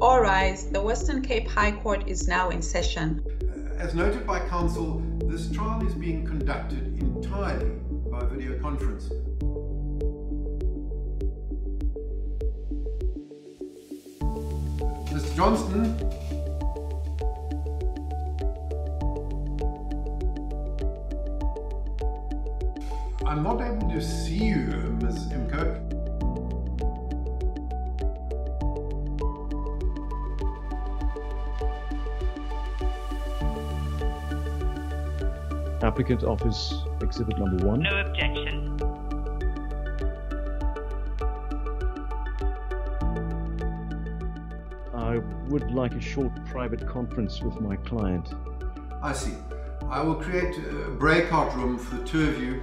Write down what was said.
All rise. The Western Cape High Court is now in session. Uh, as noted by counsel, this trial is being conducted entirely by video conference. Mr. Johnston, I'm not able to see you, Ms. Imco. Applicant Office, exhibit number one. No objection. I would like a short private conference with my client. I see. I will create a breakout room for the two of you